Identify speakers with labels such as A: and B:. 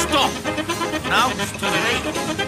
A: stop. Now it's too late.